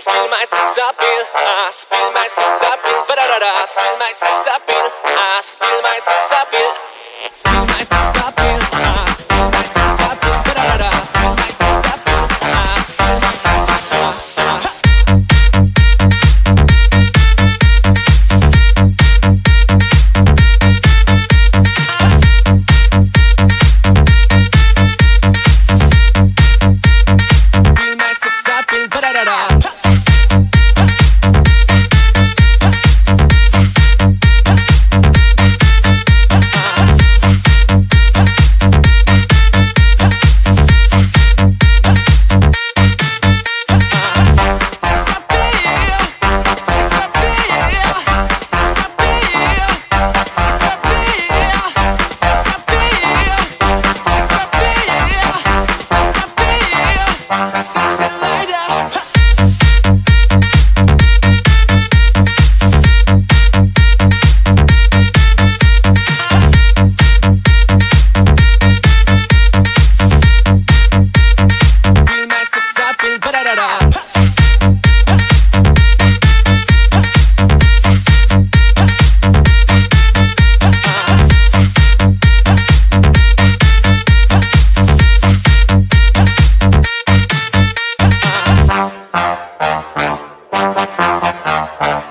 spill my sex appeal. I spill my sex appeal. Ba da da da. Spill my sex appeal. I spill appeal. Spill my sex Bye.